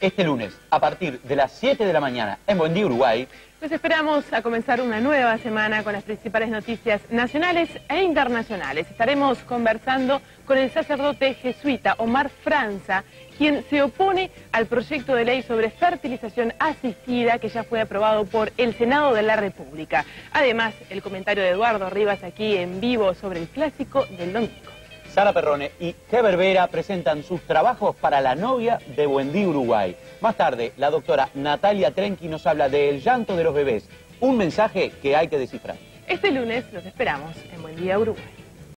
este lunes, a partir de las 7 de la mañana, en Buen Uruguay. Los esperamos a comenzar una nueva semana con las principales noticias nacionales e internacionales. Estaremos conversando con el sacerdote jesuita Omar Franza, quien se opone al proyecto de ley sobre fertilización asistida que ya fue aprobado por el Senado de la República. Además, el comentario de Eduardo Rivas aquí en vivo sobre el clásico del domingo. Sara Perrone y Heber Vera presentan sus trabajos para la novia de Buendí, Uruguay. Más tarde, la doctora Natalia Trenqui nos habla del llanto de los bebés, un mensaje que hay que descifrar. Este lunes los esperamos en Buen Día Uruguay.